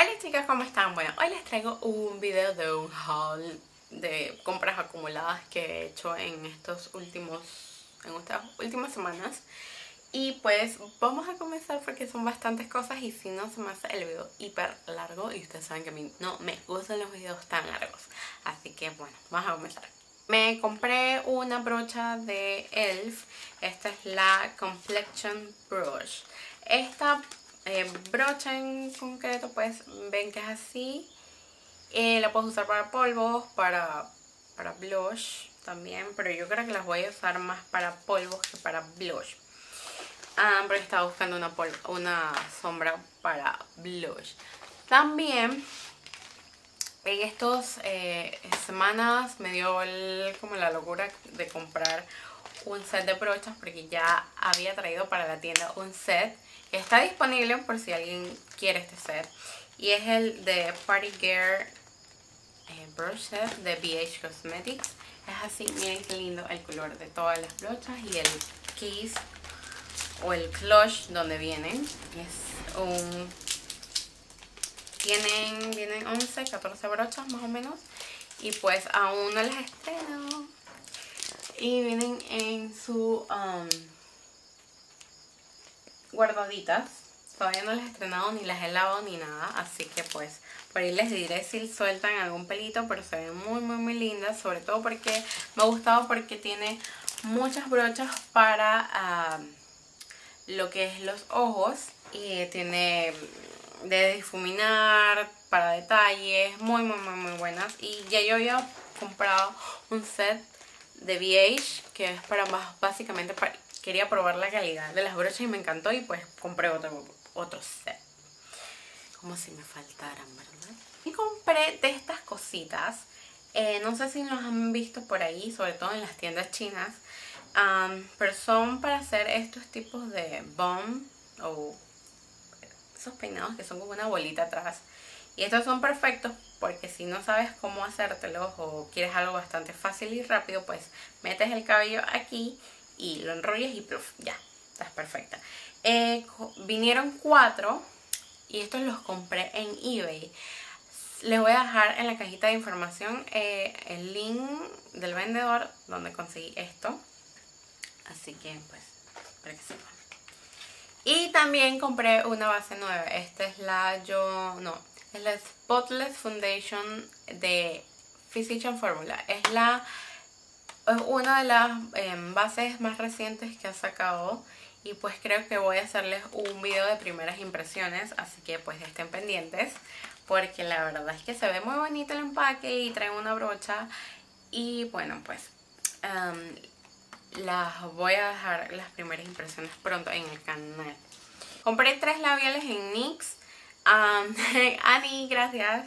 Hola chicas, ¿cómo están? Bueno, hoy les traigo un video de un haul de compras acumuladas que he hecho en estos últimos, en estas últimas semanas. Y pues vamos a comenzar porque son bastantes cosas y si no se me hace el video hiper largo y ustedes saben que a mí no me gustan los videos tan largos. Así que bueno, vamos a comenzar. Me compré una brocha de ELF. Esta es la Complexion Brush. Esta eh, brocha en concreto pues ven que es así. Eh, la puedo usar para polvos, para, para blush también pero yo creo que las voy a usar más para polvos que para blush. Ah, pero estaba buscando una, una sombra para blush. También en estas eh, semanas me dio como la locura de comprar un set de brochas porque ya había traído para la tienda un set Está disponible por si alguien quiere este set. Y es el de Party Gear eh, Brush de BH Cosmetics. Es así, miren qué lindo el color de todas las brochas y el case o el clutch donde vienen. Es un... Tienen, vienen 11, 14 brochas más o menos. Y pues aún no las estreno. Y vienen en su... Um, guardaditas. Todavía no las he estrenado ni las he lavado ni nada. Así que pues por ahí les diré si sueltan algún pelito. Pero se ven muy muy muy lindas. Sobre todo porque me ha gustado porque tiene muchas brochas para lo que es los ojos. Y tiene de difuminar, para detalles, muy muy muy muy buenas. Y ya yo había comprado un set de BH que es para básicamente para quería probar la calidad de las brochas y me encantó y pues compré otro, otro set. Como si me faltaran, ¿verdad? Y compré de estas cositas. Eh, no sé si los han visto por ahí, sobre todo en las tiendas chinas. pero son para hacer estos tipos de bomb o esos peinados que son como una bolita atrás. Y estos son perfectos porque si no sabes cómo hacértelos o quieres algo bastante fácil y rápido, pues metes el cabello aquí y lo enrollas y pluf, ya, estás perfecta. Eh, vinieron cuatro y estos los compré en eBay. Les voy a dejar en la cajita de información eh, el link del vendedor donde conseguí esto. Así que pues, para que sepan. Y también compré una base nueva. Esta es la yo, no, es la Spotless Foundation de Physician Formula. Es la es una de las em, bases más recientes que ha sacado y pues creo que voy a hacerles un video de primeras impresiones, así que pues estén pendientes porque la verdad es que se ve muy bonito el empaque y trae una brocha y bueno pues em, las voy a dejar las primeras impresiones pronto en el canal. Compré tres labiales en NYX. Um, Ani, gracias.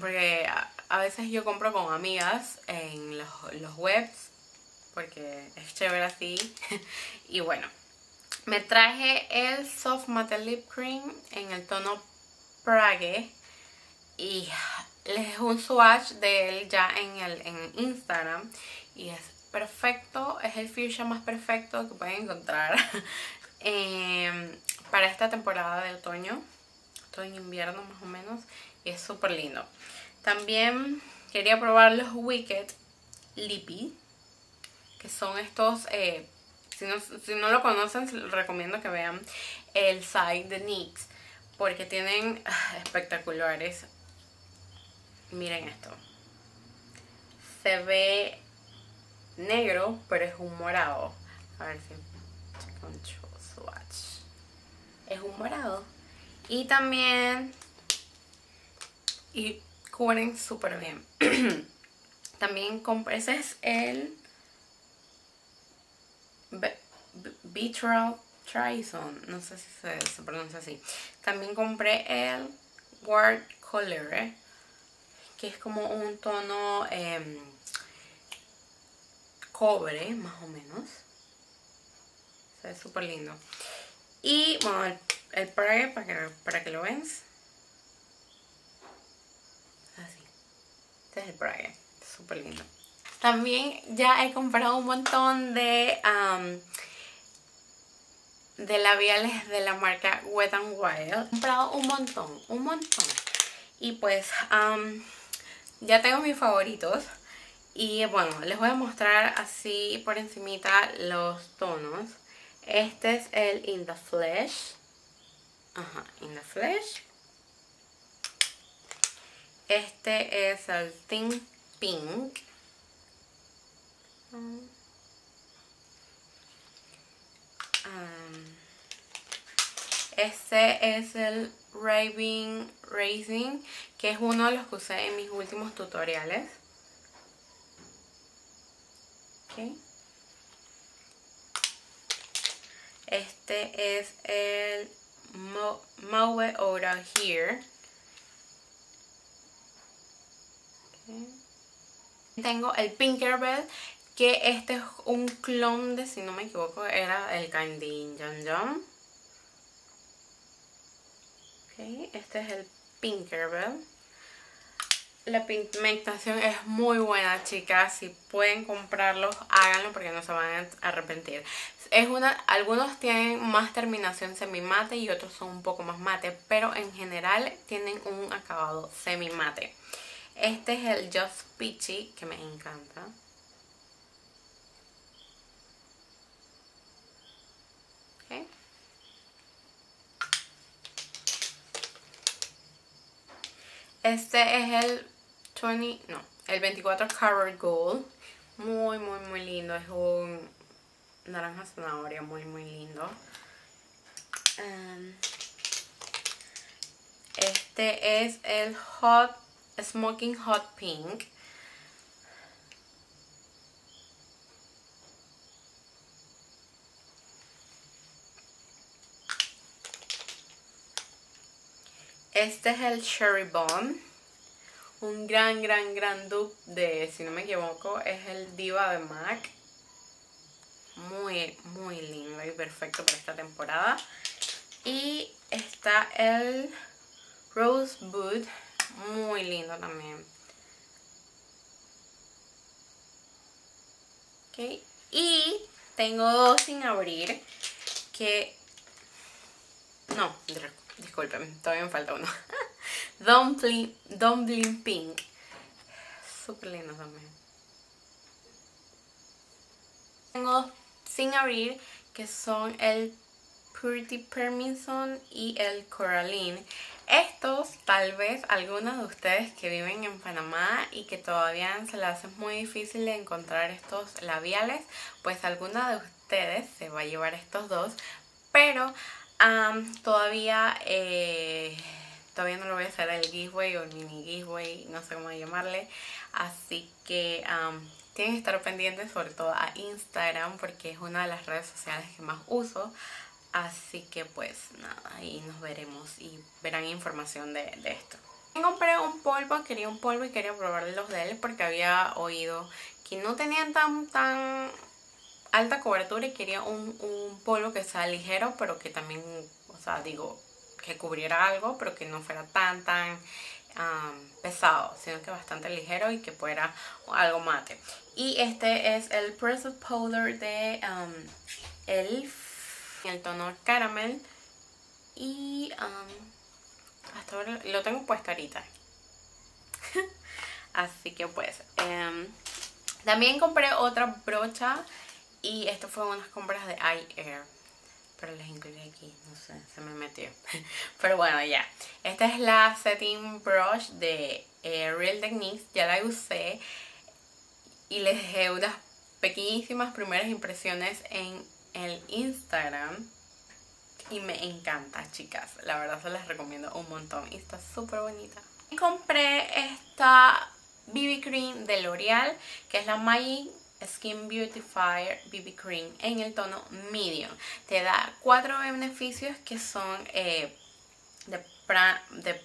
porque a veces yo compro con amigas en los, webs porque es chévere así. y bueno, me traje el Soft Matte Lip Cream en el tono Prague y les un swatch de él ya en, el, en Instagram y es perfecto, es el fuchsia más perfecto que pueden encontrar em, para esta temporada de otoño, otoño-invierno más o menos y es súper lindo. También quería probar los Wicked Lippy, que son estos, eh, si, no, lo conocen, les recomiendo que vean el site de NYX, porque tienen ah, espectaculares. Miren esto. Se ve negro, pero es un morado. A ver si swatch. Es un morado. Y también... cubren súper bien. También compré, ese es el Vitral Trison, no sé si se, pronuncia así. También compré el Word Color, que es como un tono em, cobre, más o menos. Se ve súper lindo. Y bueno, el, el para que, para que lo veas Este es. Súper lindo. También ya he comprado un montón de de labiales de la marca Wet n Wild. He comprado un montón, un montón. Y pues ya tengo mis favoritos. Y bueno, les voy a mostrar así por encimita los tonos. Este es el In The Flesh. Ajá, In The Flesh. Este es el Think Pink. este es el Raving Racing, que es uno de los que usé en mis últimos tutoriales. Este es el Mauve Over Here. Tengo el Pinkerbell, que este es un clon de, si no me equivoco, era el Candy Jam Jam. este es el Pinkerbell. La pigmentación es muy buena, chicas. Si pueden comprarlos, háganlo porque no se van a arrepentir. Es una, algunos tienen más terminación semi-mate y otros son un poco más mate, pero en general tienen un acabado semi-mate. Este es el Just Peachy, que me encanta. Este es el 20, no, el 24 Carat Gold. Muy, muy, muy lindo. Es un naranja zanahoria muy, muy lindo. Em, este es el Hot Smoking Hot Pink. Este es el Cherry Bomb. Un gran, gran, gran dupe de, si no me equivoco, es el Diva de MAC. Muy, muy lindo y perfecto para esta temporada. Y está el Rosebud. Muy lindo también. Ok. Y tengo dos sin abrir que... No, Disculpen, todavía me falta uno. Dumpling, Dumpling Pink. Súper lindo también. Tengo sin abrir que son el Purity Permison y el Coraline. Estos, tal vez, algunos de ustedes que viven en Panamá y que todavía se les hace muy difícil de encontrar estos labiales, pues alguna de ustedes se va a llevar estos dos. Pero todavía, eh, todavía no lo voy a hacer el giveaway o el mini giveaway, no sé cómo llamarle. Así que tienen que estar pendientes sobre todo a Instagram porque es una de las redes sociales que más uso. Así que pues nada, ahí nos veremos y verán información de, de esto. Compré un polvo, quería un polvo y quería probar los de él porque había oído que no tenían tan, tan alta cobertura y quería un, polvo que sea ligero, pero que también, o sea, digo, que cubriera algo, pero que no fuera tan, tan pesado, sino que bastante ligero y que fuera algo mate. Y este es el Pressed Powder de Elf, el tono caramel. Y hasta ahora lo tengo puesto ahorita. Así que pues, em, también compré otra brocha y esto fue unas compras de iAir. Pero les incluí aquí, no sé, se me metió. Pero bueno, ya. Esta es la setting brush de Real Techniques. Ya la usé. Y les dejé unas pequeñísimas primeras impresiones en el Instagram. Y me encanta, chicas. La verdad se las recomiendo un montón. Y está súper bonita. Compré esta BB Cream de L'Oreal, que es la Magic Skin Beautifier BB Cream en el tono medium. Te da cuatro beneficios que son eh, de,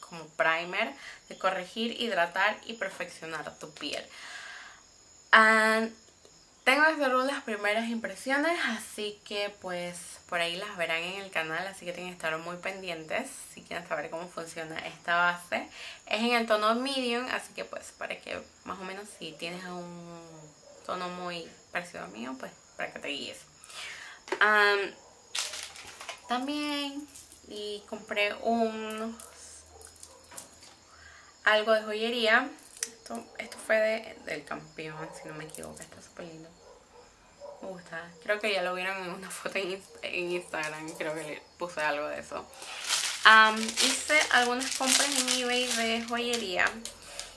como primer, de corregir, hidratar y perfeccionar tu piel. Tengo que hacer las primeras impresiones, así que pues por ahí las verán en el canal, así que tienen que estar muy pendientes si quieren saber cómo funciona esta base. Es en el tono medium, así que pues para que más o menos si tienes un tono muy parecido al mío, pues para que te guíes. también. Y compré un algo de joyería. Esto, fue de, del campeón, si no me equivoco. Está súper lindo. Me gusta. Creo que ya lo vieron en una foto en, Instagram. Creo que le puse algo de eso. hice algunas compras en eBay de joyería.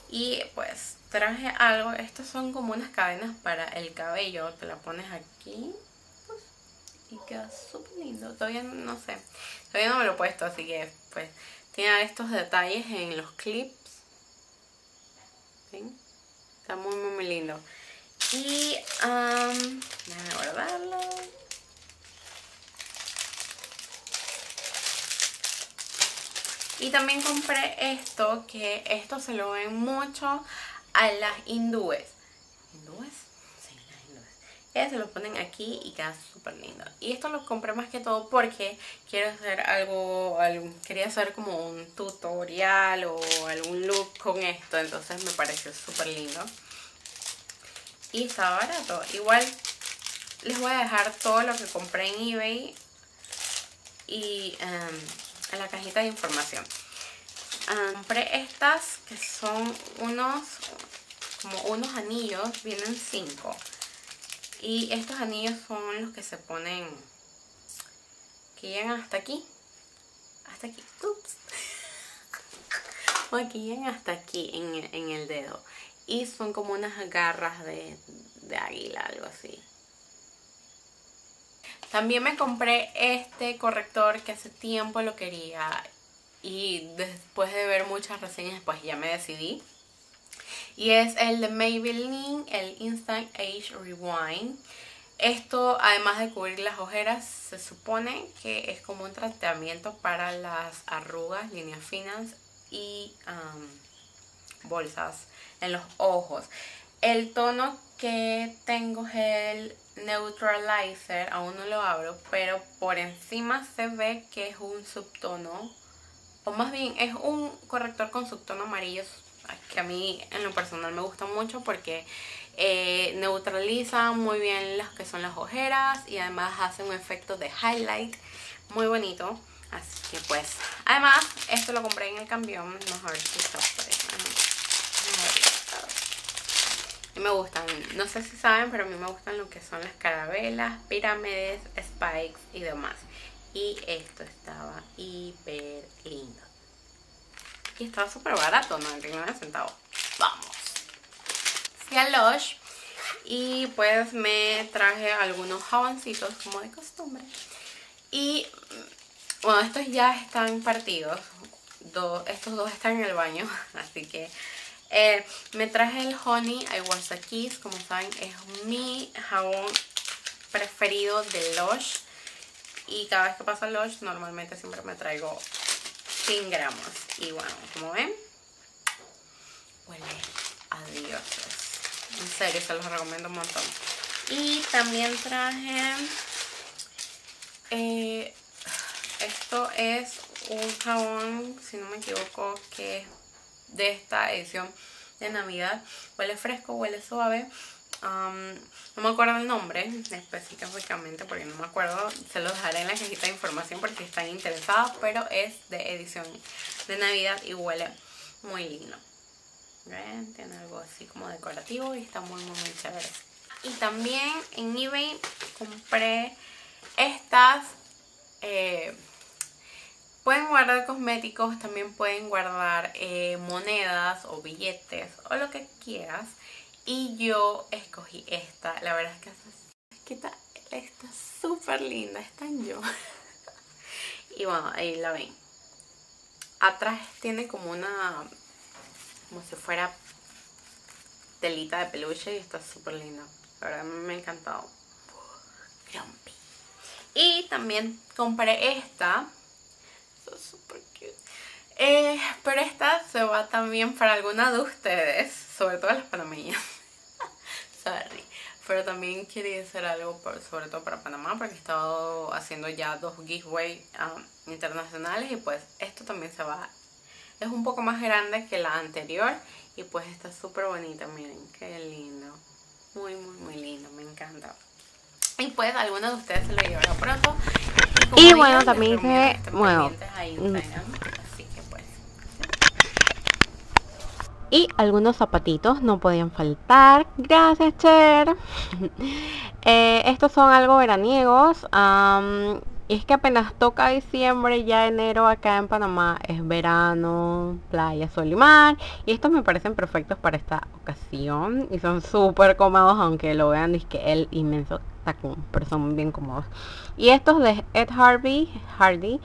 Y pues traje algo. Estas son como unas cadenas para el cabello. Te la pones aquí. Pues, y queda súper lindo. Todavía no sé. Todavía no me lo he puesto. Así que pues tiene estos detalles en los clips. Está muy muy muy lindo. Y um, déjame guardarlo. Y también compré esto, que esto se lo ven mucho a las hindúes. ¿Hindúes? Se lo ponen aquí y queda súper lindo. Y esto lo compré más que todo porque quiero hacer algo, quería hacer como un tutorial o algún look con esto. Entonces me pareció súper lindo y está barato. Igual les voy a dejar todo lo que compré en eBay y em, en la cajita de información. compré estas que son unos como unos anillos, vienen cinco. Y estos anillos son los que se ponen que llegan hasta aquí. Hasta aquí. Ups. o aquí llegan hasta aquí en, en el dedo y son como unas garras de, águila, algo así. También me compré este corrector que hace tiempo lo quería y después de ver muchas reseñas pues ya me decidí. Y es el de Maybelline, el Instant Age Rewind. Esto, además de cubrir las ojeras, se supone que es como un tratamiento para las arrugas, líneas finas y bolsas en los ojos. El tono que tengo es el Neutralizer, aún no lo abro, pero por encima se ve que es un subtono, o más bien es un corrector con subtono amarillo, que a mí en lo personal me gusta mucho porque eh, neutraliza muy bien las que son las ojeras y además hace un efecto de highlight muy bonito. Así que pues, además, esto lo compré en el cambio mejor si está por ahí. Y me gustan, no sé si saben, pero a mí me gustan lo que son las carabelas, pirámides, spikes y demás. Y esto estaba lindo. Estaba súper barato, 99 centavos. Vamos. Fui a Lush y pues me traje algunos jaboncitos como de costumbre. Y bueno, estos ya están partidos. estos dos están en el baño, así que eh, me traje el Honey a Kiss, como saben es mi jabón preferido de Lush. Y cada vez que paso a Lush normalmente siempre me traigo 100 gramos. Y bueno, como ven, huele a dioses. En serio, se los recomiendo un montón. Y también traje... Eh, esto es un jabón, si no me equivoco, que es de esta edición de Navidad. Huele fresco, huele suave. No me acuerdo el nombre específicamente porque no me acuerdo. Se los dejaré en la cajita de información por si están interesados. Pero es de edición de Navidad y huele muy lindo. Tiene algo así como decorativo y está muy muy muy chévere. Y también en eBay compré estas... Eh, Pueden guardar cosméticos, también pueden guardar eh, monedas o billetes o lo que quieras. Y yo escogí esta. La verdad es que está está súper linda. Está en yo. y bueno, ahí la ven. Atrás tiene como una... Como si fuera telita de peluche y está súper linda. La verdad me ha encantado. Y también compré esta super cute. Eh, pero esta se va también para alguna de ustedes, sobre todo las panameñas. Sorry. Pero también quería hacer algo sobre todo para Panamá porque he estado haciendo ya dos giveaways um, internacionales y pues esto también se va. Es un poco más grande que la anterior y pues está súper bonita, miren, qué lindo. Muy, muy, muy lindo, me encanta. Y pues alguna de ustedes se lo llevará pronto y bueno, también hice, bueno, mm. pues. Y algunos zapatitos no podían faltar. Gracias, Cher. Eh, estos son algo veraniegos. y es que apenas toca diciembre, ya enero acá en Panamá es verano, playa, sol y mar. Y estos me parecen perfectos para esta ocasión. Y son súper cómodos, aunque lo vean, es que el inmenso tacón, pero son bien cómodos. Y estos de Ed Harvey, Hardy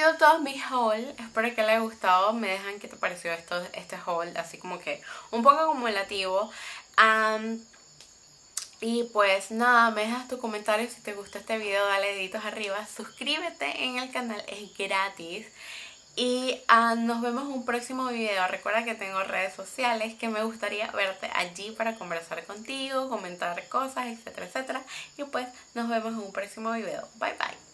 sido todos mis haul, espero que les haya gustado, me dejan qué te pareció esto, este haul, así como que un poco acumulativo. y pues nada, me dejas tu comentario si te gustó este video, dale deditos arriba, suscríbete en el canal, es gratis. Y ah, nos vemos en un próximo video. Recuerda que tengo redes sociales que me gustaría verte allí para conversar contigo, comentar cosas, etcétera, etcétera. Y pues nos vemos en un próximo video. Bye bye.